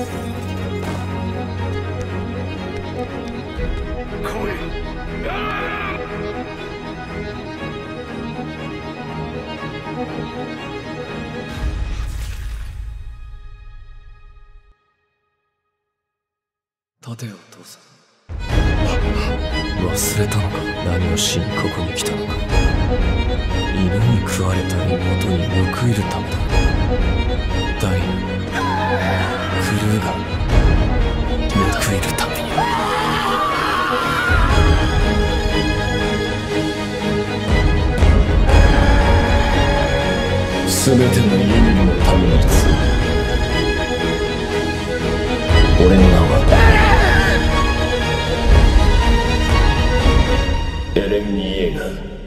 立てよ父さん。忘れたのか。何をしにここに来たのか。犬に食われた妹に報いるためだ。が報いるために。全ての意味のための罪俺の名はエレン・イエガー。